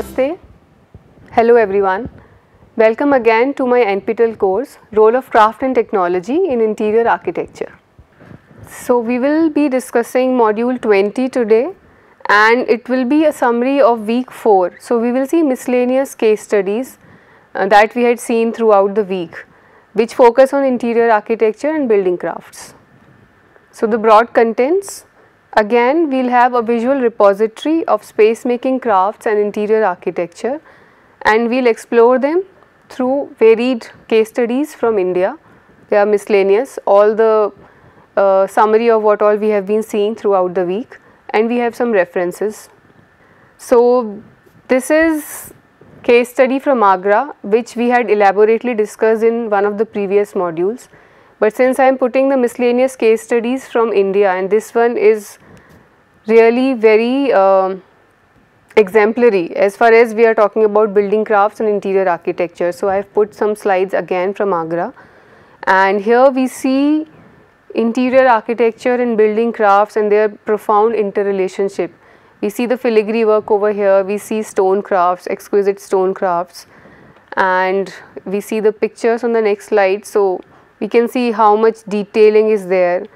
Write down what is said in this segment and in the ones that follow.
Namaste. Hello everyone. Welcome again to my NPTEL course Role of Craft and Technology in Interior Architecture. So we will be discussing module 20 today and it will be a summary of week 4. So we will see miscellaneous case studies uh, that we had seen throughout the week which focus on interior architecture and building crafts. So the broad contents again we will have a visual repository of space making crafts and interior architecture and we will explore them through varied case studies from India. They are miscellaneous all the uh, summary of what all we have been seeing throughout the week and we have some references. So this is case study from Agra which we had elaborately discussed in one of the previous modules. But since I am putting the miscellaneous case studies from India and this one is really very uh, exemplary as far as we are talking about building crafts and interior architecture. So I have put some slides again from Agra and here we see interior architecture and building crafts and their profound interrelationship. We see the filigree work over here, we see stone crafts, exquisite stone crafts and we see the pictures on the next slide. So, we can see how much detailing is there.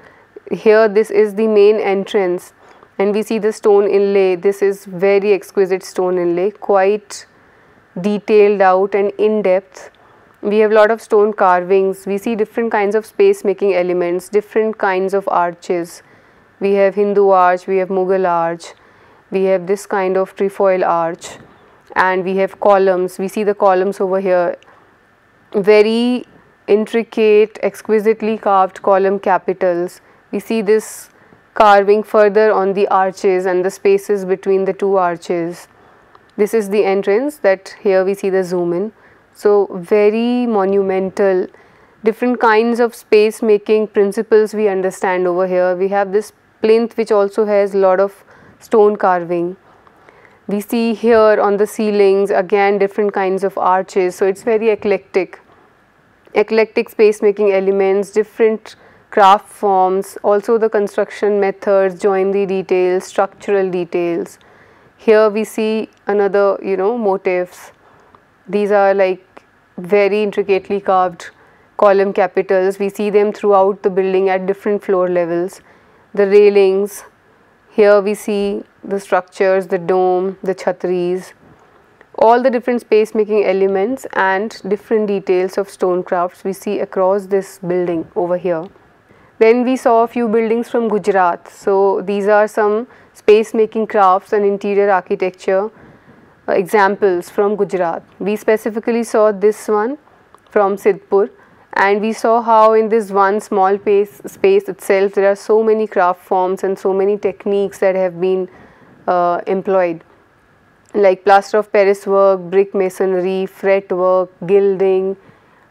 Here this is the main entrance and we see the stone inlay. This is very exquisite stone inlay, quite detailed out and in depth. We have a lot of stone carvings. We see different kinds of space making elements, different kinds of arches. We have Hindu arch, we have Mughal arch, we have this kind of trefoil arch and we have columns we see the columns over here very intricate exquisitely carved column capitals. We see this carving further on the arches and the spaces between the two arches. This is the entrance that here we see the zoom in. So very monumental different kinds of space making principles we understand over here. We have this plinth which also has a lot of stone carving. We see here on the ceilings again different kinds of arches, so it's very eclectic. Eclectic space making elements, different craft forms, also the construction methods, joinery details, structural details. Here we see another, you know, motifs. These are like very intricately carved column capitals. We see them throughout the building at different floor levels. The railings, here we see the structures, the dome, the chhatris, all the different space making elements and different details of stone crafts we see across this building over here. Then we saw a few buildings from Gujarat. So these are some space making crafts and interior architecture uh, examples from Gujarat. We specifically saw this one from Sidhpur and we saw how in this one small space, space itself there are so many craft forms and so many techniques that have been uh, employed like plaster of Paris work, brick masonry, fret work, gilding,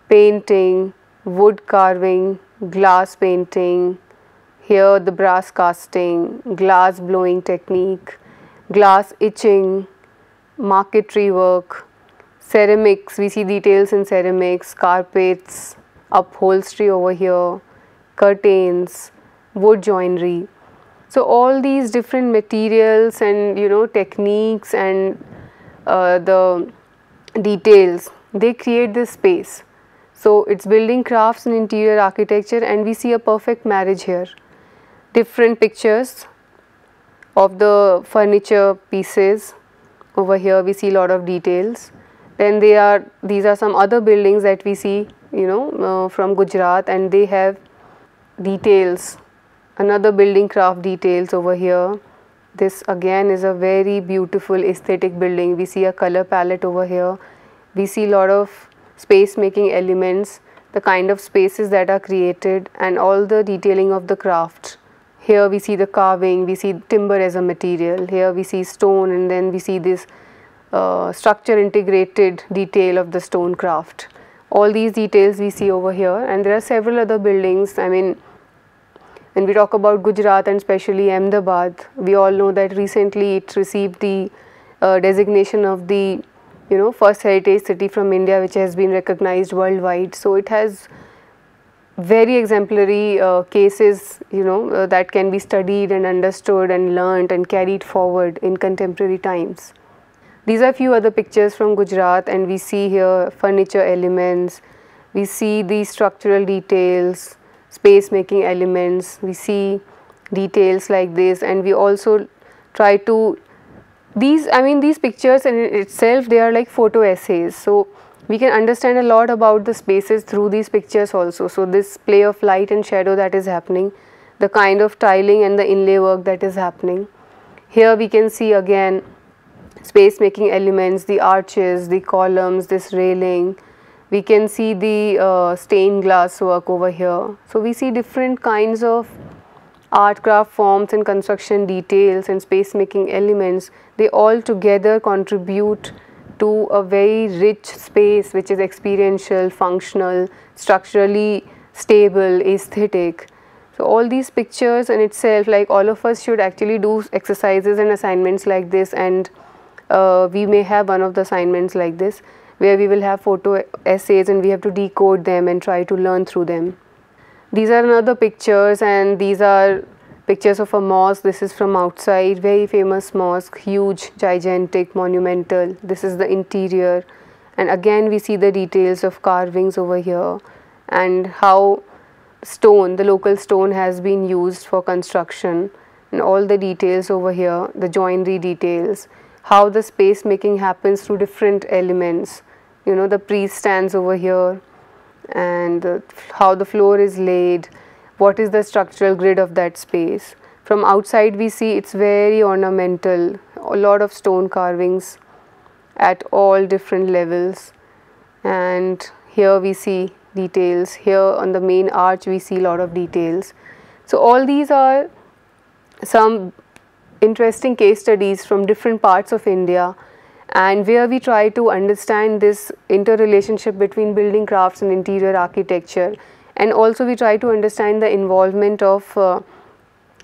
painting, wood carving, glass painting, here the brass casting, glass blowing technique, glass etching, marquetry work, ceramics, we see details in ceramics, carpets, upholstery over here, curtains, wood joinery. So all these different materials and you know techniques and uh, the details they create this space. So it's building crafts and interior architecture and we see a perfect marriage here. Different pictures of the furniture pieces over here we see a lot of details. Then they are these are some other buildings that we see you know uh, from Gujarat and they have details another building craft details over here. This again is a very beautiful aesthetic building. We see a color palette over here. We see a lot of space making elements the kind of spaces that are created and all the detailing of the craft. Here we see the carving we see timber as a material. Here we see stone and then we see this uh, structure integrated detail of the stone craft. All these details we see over here and there are several other buildings. I mean when we talk about Gujarat and especially Ahmedabad we all know that recently it received the uh, designation of the you know first heritage city from India which has been recognized worldwide. So it has very exemplary uh, cases you know uh, that can be studied and understood and learnt and carried forward in contemporary times. These are few other pictures from Gujarat and we see here furniture elements, we see the structural details, space making elements, we see details like this and we also try to these I mean these pictures in itself they are like photo essays. So we can understand a lot about the spaces through these pictures also. So this play of light and shadow that is happening the kind of tiling and the inlay work that is happening. Here we can see again space making elements, the arches, the columns, this railing. We can see the uh, stained glass work over here. So we see different kinds of art craft forms and construction details and space making elements. They all together contribute to a very rich space which is experiential, functional, structurally stable, aesthetic. So all these pictures in itself like all of us should actually do exercises and assignments like this and uh, we may have one of the assignments like this where we will have photo essays and we have to decode them and try to learn through them. These are another pictures and these are pictures of a mosque. This is from outside, very famous mosque, huge, gigantic, monumental. This is the interior and again we see the details of carvings over here and how stone, the local stone has been used for construction and all the details over here, the joinery details how the space making happens through different elements. You know, the priest stands over here and how the floor is laid, what is the structural grid of that space. From outside we see it's very ornamental, a lot of stone carvings at all different levels and here we see details, here on the main arch we see a lot of details. So all these are some interesting case studies from different parts of India and where we try to understand this interrelationship between building crafts and interior architecture. And also we try to understand the involvement of uh,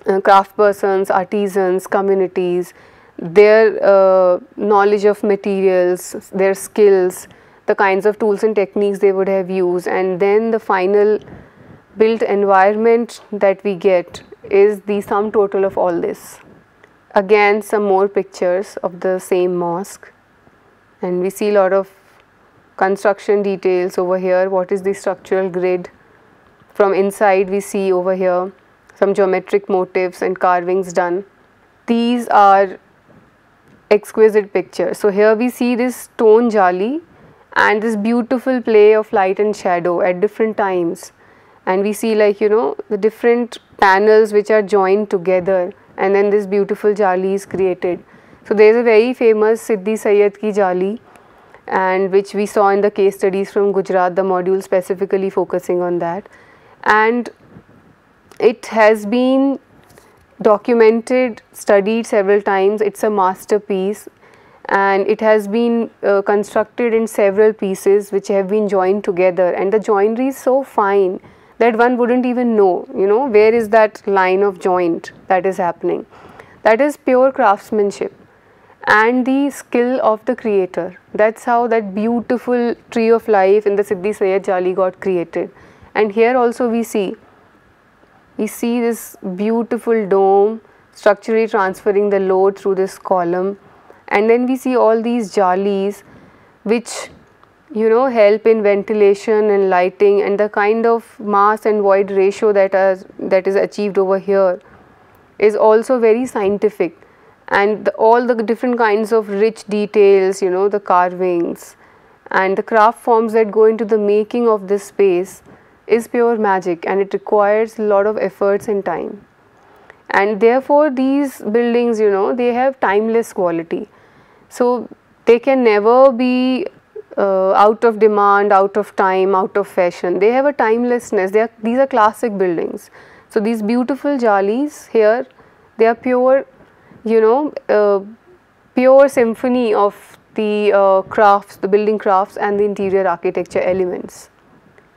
uh, craft persons, artisans, communities, their uh, knowledge of materials, their skills, the kinds of tools and techniques they would have used. And then the final built environment that we get is the sum total of all this again some more pictures of the same mosque. And we see a lot of construction details over here. What is the structural grid? From inside we see over here some geometric motifs and carvings done. These are exquisite pictures. So here we see this stone jali and this beautiful play of light and shadow at different times. And we see like you know the different panels which are joined together and then this beautiful jali is created. So there is a very famous Siddhi Sayyed ki jali and which we saw in the case studies from Gujarat, the module specifically focusing on that. And it has been documented, studied several times, it's a masterpiece and it has been uh, constructed in several pieces which have been joined together and the joinery is so fine that one wouldn't even know, you know, where is that line of joint that is happening. That is pure craftsmanship and the skill of the creator. That's how that beautiful tree of life in the Siddhi Sayyed Jali got created. And here also we see, we see this beautiful dome structurally transferring the load through this column and then we see all these jalis which you know help in ventilation and lighting and the kind of mass and void ratio that is that is achieved over here is also very scientific. And the, all the different kinds of rich details you know the carvings and the craft forms that go into the making of this space is pure magic and it requires a lot of efforts and time. And therefore these buildings you know they have timeless quality. So they can never be uh, out of demand, out of time, out of fashion. They have a timelessness. Are, these are classic buildings. So these beautiful jalis here, they are pure, you know, uh, pure symphony of the uh, crafts, the building crafts and the interior architecture elements.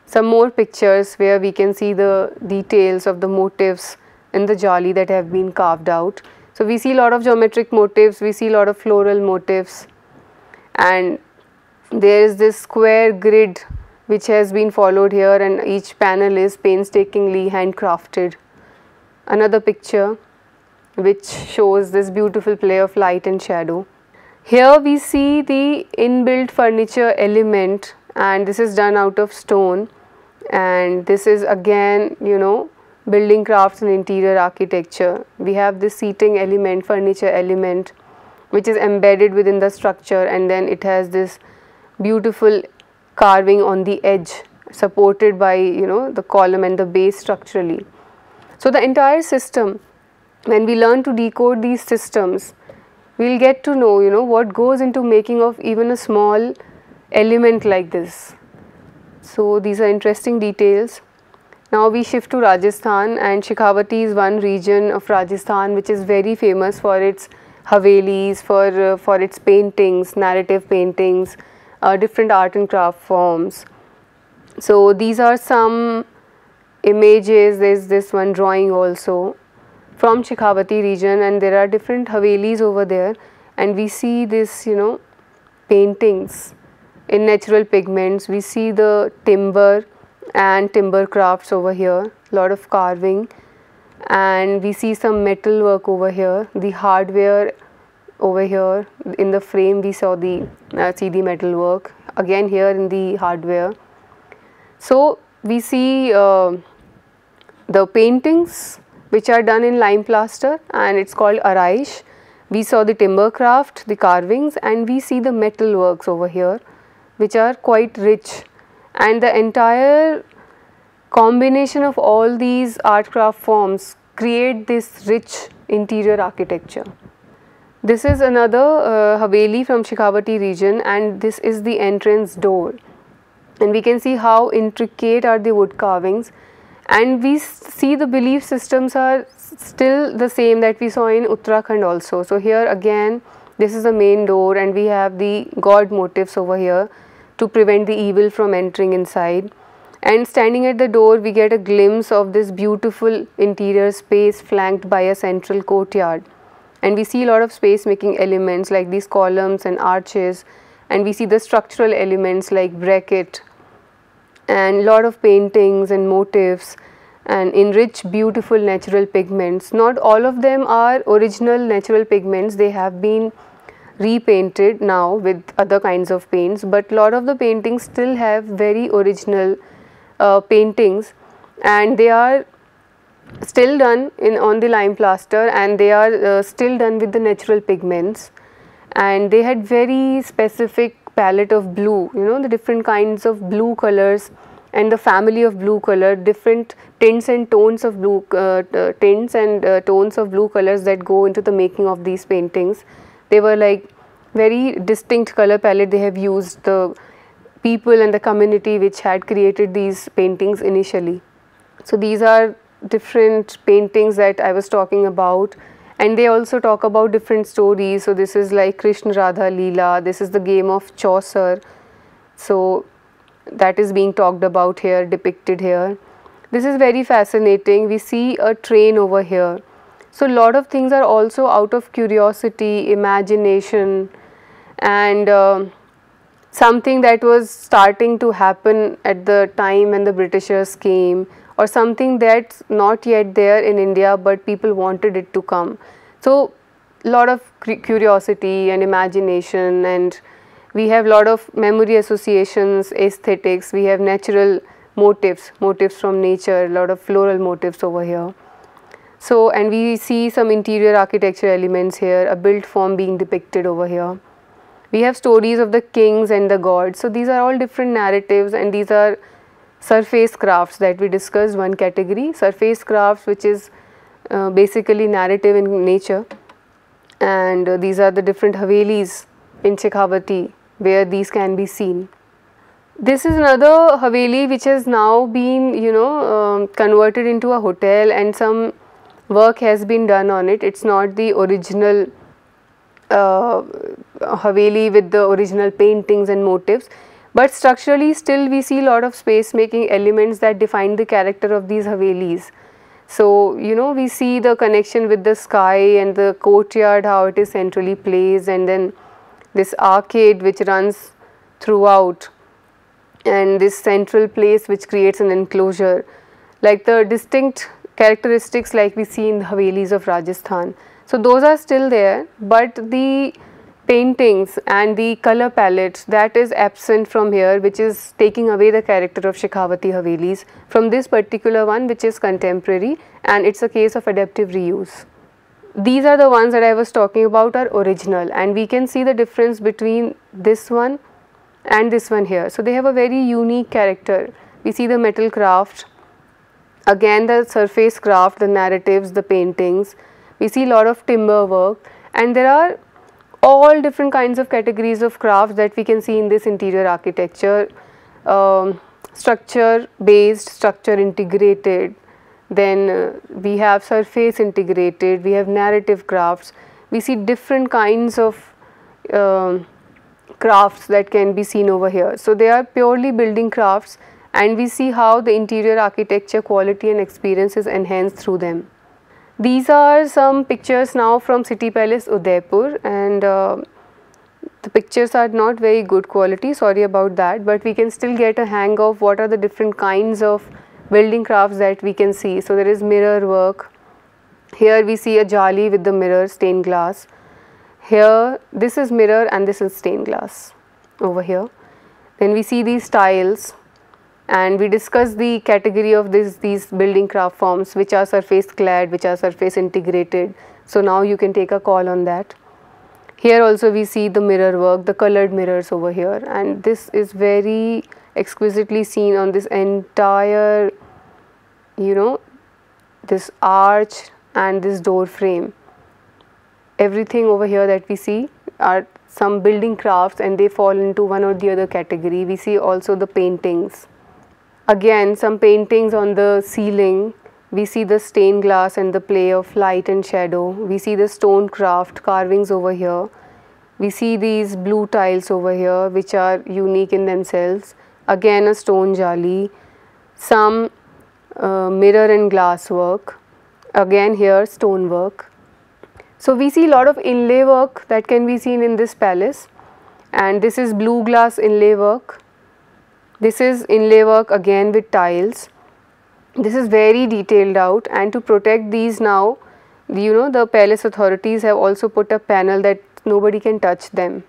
Some more pictures where we can see the details of the motifs in the jali that have been carved out. So we see a lot of geometric motifs, we see a lot of floral motifs and there is this square grid which has been followed here and each panel is painstakingly handcrafted. Another picture which shows this beautiful play of light and shadow. Here we see the inbuilt furniture element and this is done out of stone and this is again you know building crafts and interior architecture. We have this seating element, furniture element which is embedded within the structure and then it has this beautiful carving on the edge supported by you know the column and the base structurally. So the entire system when we learn to decode these systems we will get to know you know what goes into making of even a small element like this. So these are interesting details. Now we shift to Rajasthan and Shekhawati is one region of Rajasthan which is very famous for its Havelis, for, uh, for its paintings, narrative paintings, Uh, different art and craft forms. So these are some images, there is this one drawing also from Shekhawati region and there are different Havelis over there and we see this you know paintings in natural pigments, we see the timber and timber crafts over here, lot of carving and we see some metal work over here, the hardware over here in the frame we saw the uh, the metal work again here in the hardware. So we see uh, the paintings which are done in lime plaster and it's called araish. We saw the timber craft, the carvings and we see the metal works over here which are quite rich and the entire combination of all these art craft forms create this rich interior architecture. This is another uh, Haveli from Shekhawati region and this is the entrance door and we can see how intricate are the wood carvings and we see the belief systems are still the same that we saw in Uttarakhand also. So here again this is the main door and we have the god motifs over here to prevent the evil from entering inside. And standing at the door, we get a glimpse of this beautiful interior space flanked by a central courtyard. And we see a lot of space making elements like these columns and arches, and we see the structural elements like bracket and lot of paintings and motifs and in rich beautiful natural pigments. Not all of them are original natural pigments, they have been repainted now with other kinds of paints. But lot of the paintings still have very original uh, paintings. And they are still done in on the lime plaster and they are uh, still done with the natural pigments. And they had very specific palette of blue you know the different kinds of blue colors and the family of blue color different tints and tones of blue uh, tints and uh, tones of blue colors that go into the making of these paintings. They were like very distinct color palette. They have used the people and the community which had created these paintings initially. So these are different paintings that I was talking about and they also talk about different stories. So this is like Krishna Radha Leela, this is the game of Chausar. So that is being talked about here, depicted here. This is very fascinating. We see a train over here. So, lot of things are also out of curiosity, imagination, and uh, something that was starting to happen at the time when the Britishers came, or something that's not yet there in India but people wanted it to come. So, lot of curiosity and imagination and we have lot of memory associations, aesthetics, we have natural motifs, motifs from nature, a lot of floral motifs over here. So, and we see some interior architecture elements here, a built form being depicted over here. We have stories of the kings and the gods. So, these are all different narratives and these are surface crafts that we discussed one category, surface crafts which is uh, basically narrative in nature and uh, these are the different Havelis in Shekhawati where these can be seen. This is another Haveli which has now been you know um, converted into a hotel and some work has been done on it. It's not the original uh, Haveli with the original paintings and motifs but structurally still we see a lot of space making elements that define the character of these Havelis. So, you know we see the connection with the sky and the courtyard how it is centrally placed and then this arcade which runs throughout and this central place which creates an enclosure like the distinct characteristics like we see in the Havelis of Rajasthan. So, those are still there but the paintings and the color palettes that is absent from here which is taking away the character of Shekhawati Havelis from this particular one which is contemporary and it's a case of adaptive reuse. These are the ones that I was talking about are original and we can see the difference between this one and this one here. So, they have a very unique character. We see the metal craft, again the surface craft, the narratives, the paintings. We see a lot of timber work and there are all different kinds of categories of crafts that we can see in this interior architecture. Um, structure based, structure integrated, then uh, we have surface integrated, we have narrative crafts, we see different kinds of uh, crafts that can be seen over here. So, they are purely building crafts and we see how the interior architecture quality and experience is enhanced through them. These are some pictures now from City Palace Udaipur and uh, the pictures are not very good quality sorry about that but we can still get a hang of what are the different kinds of building crafts that we can see. So, there is mirror work, here we see a jali with the mirror stained glass, here this is mirror and this is stained glass over here. Then we see these tiles and we discuss the category of this these building craft forms which are surface clad which are surface integrated. So now you can take a call on that. Here also we see the mirror work the colored mirrors over here. And this is very exquisitely seen on this entire you know this arch and this door frame. Everything over here that we see are some building crafts and they fall into one or the other category. We see also the paintings Again some paintings on the ceiling, we see the stained glass and the play of light and shadow, we see the stone craft carvings over here, we see these blue tiles over here which are unique in themselves, again a stone jali, some uh, mirror and glass work, again here stone work. So we see a lot of inlay work that can be seen in this palace. And this is blue glass inlay work this is inlay work again with tiles. This is very detailed out and to protect these now, you know the palace authorities have also put a panel that nobody can touch them.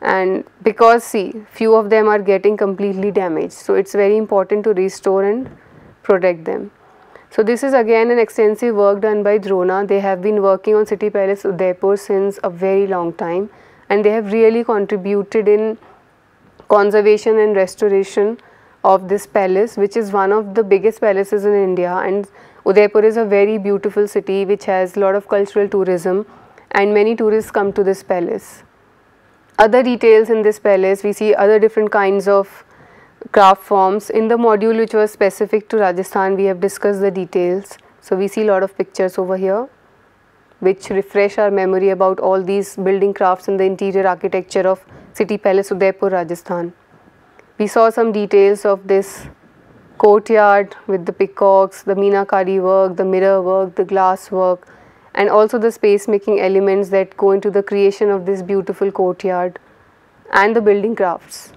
And because see, few of them are getting completely damaged. So, it is very important to restore and protect them. So, this is again an extensive work done by DRONAH. They have been working on City Palace Udaipur since a very long time and they have really contributed in conservation and restoration of this palace which is one of the biggest palaces in India and Udaipur is a very beautiful city which has a lot of cultural tourism and many tourists come to this palace. Other details in this palace we see other different kinds of craft forms. In the module which was specific to Rajasthan we have discussed the details. So, we see a lot of pictures over here which refresh our memory about all these building crafts in the interior architecture of City Palace Udaipur, Rajasthan. We saw some details of this courtyard with the peacocks, the meenakari work, the mirror work, the glass work and also the space making elements that go into the creation of this beautiful courtyard and the building crafts.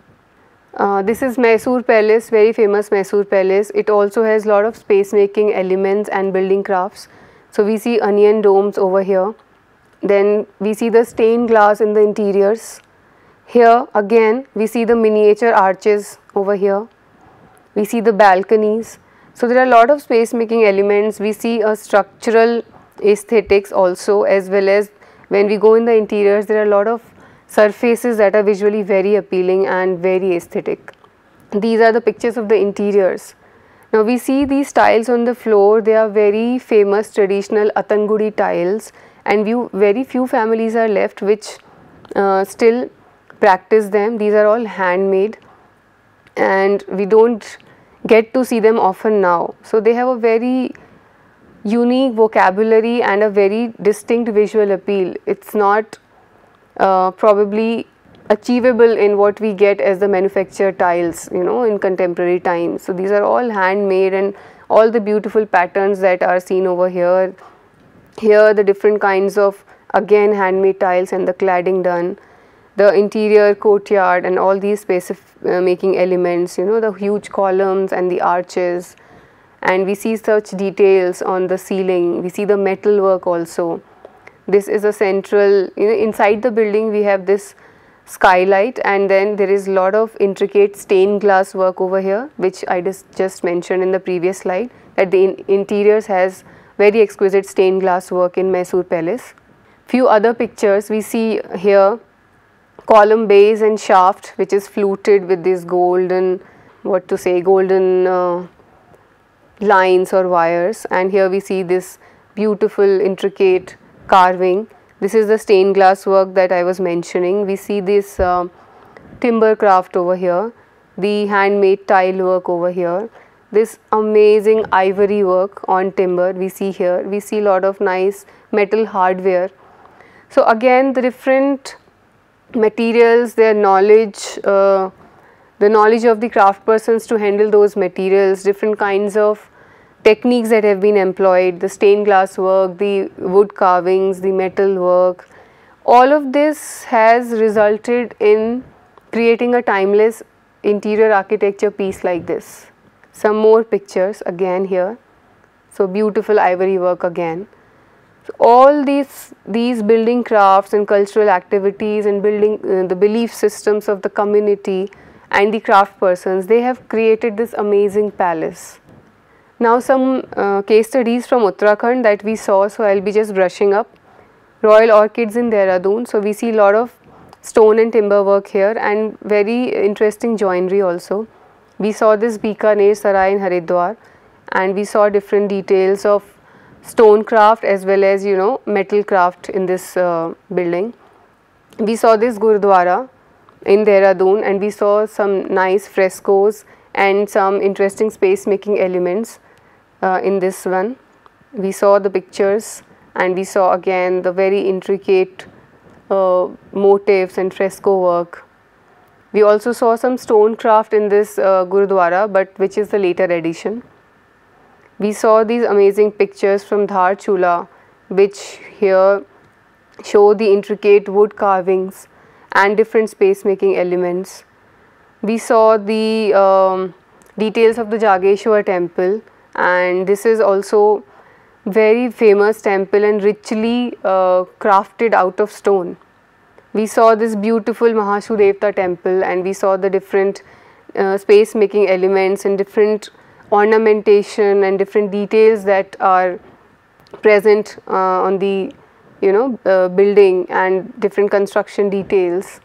Uh, this is Mysore Palace, very famous Mysore Palace. It also has a lot of space making elements and building crafts. So, we see onion domes over here. Then we see the stained glass in the interiors here again we see the miniature arches over here, we see the balconies. So, there are a lot of space making elements, we see a structural aesthetics also as well as when we go in the interiors there are a lot of surfaces that are visually very appealing and very aesthetic. These are the pictures of the interiors. Now we see these tiles on the floor, they are very famous traditional Athangudi tiles and very few families are left which uh, still practice them. These are all handmade and we do not get to see them often now. So, they have a very unique vocabulary and a very distinct visual appeal. It is not uh, probably achievable in what we get as the manufactured tiles you know in contemporary times. So, these are all handmade and all the beautiful patterns that are seen over here. Here the different kinds of again handmade tiles and the cladding done the interior courtyard and all these space uh, making elements you know the huge columns and the arches and we see such details on the ceiling we see the metal work also this is a central, you know, inside the building we have this skylight and then there is lot of intricate stained glass work over here which I just, just mentioned in the previous slide that the in interiors has very exquisite stained glass work in Mysore Palace. Few other pictures we see here column base and shaft which is fluted with this golden what to say golden uh, lines or wires and here we see this beautiful intricate carving this is the stained glass work that I was mentioning. We see this uh, timber craft over here, the handmade tile work over here, this amazing ivory work on timber we see here. We see a lot of nice metal hardware. So again the different materials, their knowledge, uh, the knowledge of the craft persons to handle those materials, different kinds of techniques that have been employed, the stained glass work, the wood carvings, the metal work, all of this has resulted in creating a timeless interior architecture piece like this. Some more pictures again here. So beautiful ivory work again. So all these these building crafts and cultural activities and building uh, the belief systems of the community and the craft persons they have created this amazing palace now some uh, case studies from Uttarakhand that we saw, so I will be just brushing up. Royal Orchids in Dehradun, so we see a lot of stone and timber work here and very interesting joinery also. We saw this Bikaner Sarai in Haridwar and we saw different details of stone craft as well as you know metal craft in this uh, building. We saw this Gurdwara in Dehradun and we saw some nice frescoes and some interesting space making elements uh, in this one. We saw the pictures and we saw again the very intricate uh, motifs and fresco work. We also saw some stone craft in this uh, Gurudwara but which is the later edition. We saw these amazing pictures from Dharchula which here show the intricate wood carvings and different space making elements. We saw the um, details of the Jageshwar temple and this is also very famous temple and richly uh, crafted out of stone. We saw this beautiful Mahashivdevta temple and we saw the different uh, space making elements and different ornamentation and different details that are present uh, on the you know uh, building and different construction details.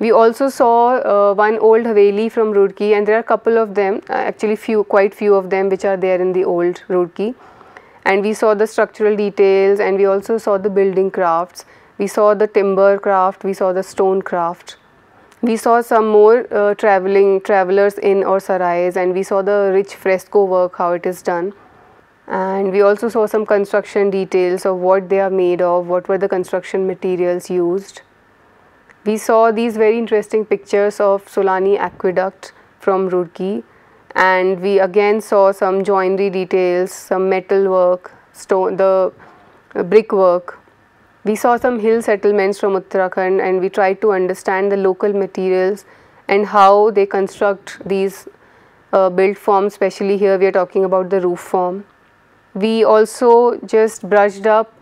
We also saw uh, one old Haveli from Roorkee and there are a couple of them, uh, actually few, quite few of them which are there in the old Roorkee. And we saw the structural details and we also saw the building crafts. We saw the timber craft, we saw the stone craft. We saw some more uh, traveling travelers in or sarais and we saw the rich fresco work how it is done. And we also saw some construction details of what they are made of, what were the construction materials used. We saw these very interesting pictures of Solani aqueduct from Roorkee and we again saw some joinery details, some metal work, stone, the uh, brick work. We saw some hill settlements from Uttarakhand and we tried to understand the local materials and how they construct these uh, built forms, especially here we are talking about the roof form. We also just brushed up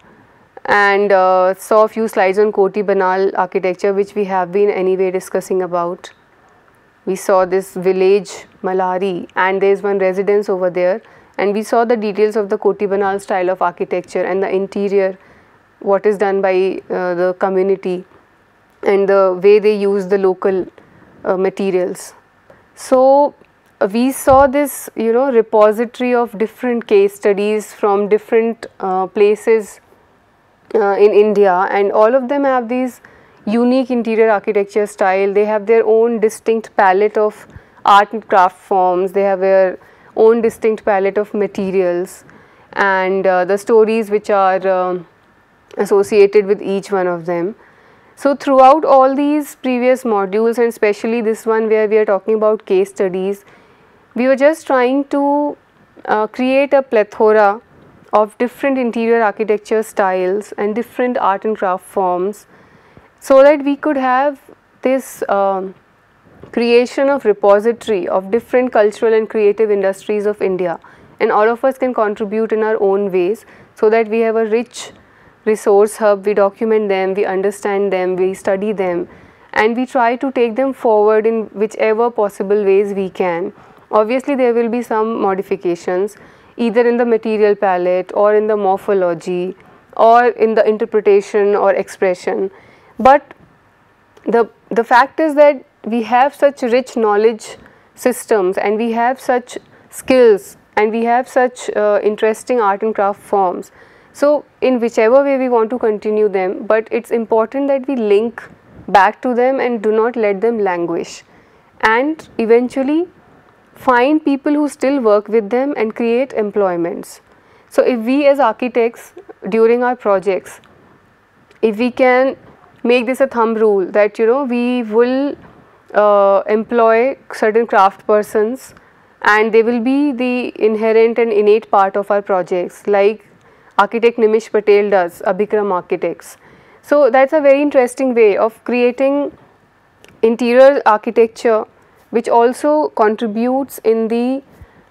and uh, saw a few slides on Koti Banal architecture which we have been anyway discussing about. We saw this village Malari and there is one residence over there and we saw the details of the Koti Banal style of architecture and the interior what is done by uh, the community and the way they use the local uh, materials. So we saw this you know repository of different case studies from different uh, places uh, in India and all of them have these unique interior architecture style. They have their own distinct palette of art and craft forms. They have their own distinct palette of materials and uh, the stories which are uh, associated with each one of them. So throughout all these previous modules and especially this one where we are talking about case studies, we were just trying to uh, create a plethora of different interior architecture styles and different art and craft forms so that we could have this um, creation of repository of different cultural and creative industries of India and all of us can contribute in our own ways so that we have a rich resource hub, we document them, we understand them, we study them and we try to take them forward in whichever possible ways we can. Obviously there will be some modifications either in the material palette or in the morphology or in the interpretation or expression. But the, the fact is that we have such rich knowledge systems and we have such skills and we have such uh, interesting art and craft forms. So, in whichever way we want to continue them, but it is important that we link back to them and do not let them languish and eventually find people who still work with them and create employments. So, if we as architects during our projects, if we can make this a thumb rule that you know we will uh, employ certain craft persons and they will be the inherent and innate part of our projects like architect Nimish Patel does, Abhikram Architects. So that's a very interesting way of creating interior architecture which also contributes in the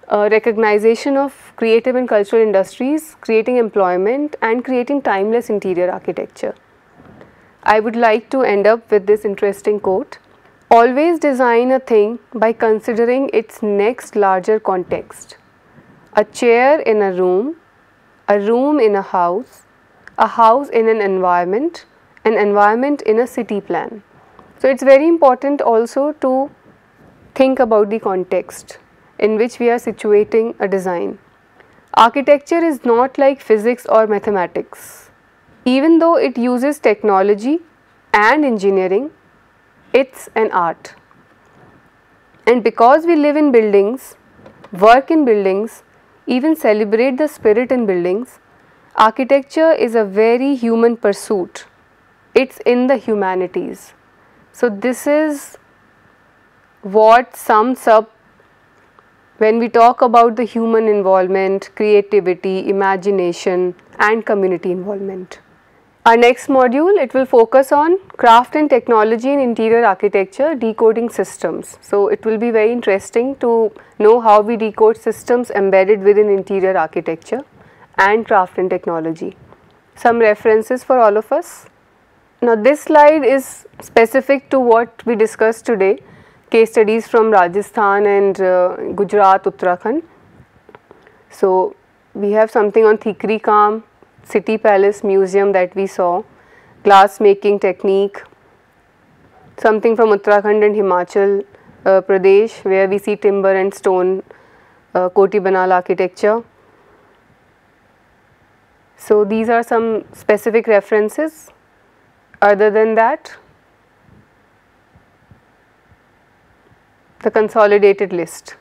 uh, recognition of creative and cultural industries, creating employment and creating timeless interior architecture. I would like to end up with this interesting quote. Always design a thing by considering its next larger context. A chair in a room, a room in a house, a house in an environment, an environment in a city plan. So, it is very important also to think about the context in which we are situating a design. Architecture is not like physics or mathematics. Even though it uses technology and engineering, it's an art. And because we live in buildings, work in buildings, even celebrate the spirit in buildings, architecture is a very human pursuit. It's in the humanities. So, this is what sums up when we talk about the human involvement, creativity, imagination and community involvement. Our next module, it will focus on craft and technology in interior architecture, decoding systems. So, it will be very interesting to know how we decode systems embedded within interior architecture and craft and technology. Some references for all of us. Now, this slide is specific to what we discussed today, case studies from Rajasthan and uh, Gujarat, Uttarakhand. So, we have something on Thikri Kam, city palace museum that we saw, glass making technique, something from Uttarakhand and Himachal uh, Pradesh where we see timber and stone uh, Koti Banal architecture. So, these are some specific references other than that the consolidated list.